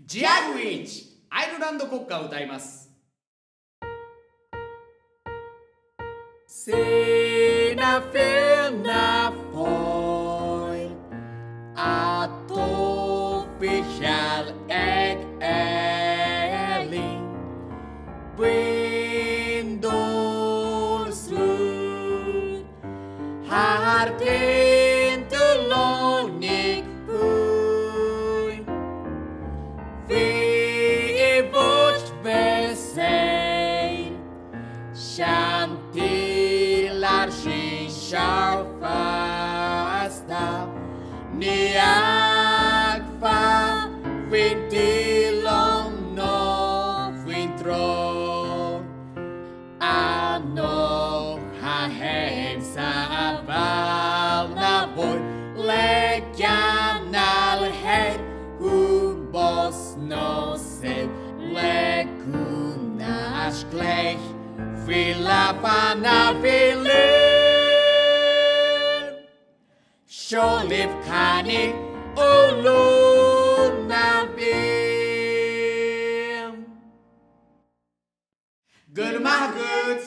ジアグウィッチアイルランド国歌を歌います。セナフェナポイアトフィシャルエグエリウィンドルスハーティ Shantilar shisha fasta Niagfa Vintilong no Vintron Ano ha hen sa val na boy Legyan al head Ubos no se Lekunas gleich Filapana vilir Sjolif kani Uluna vim Good Mahgut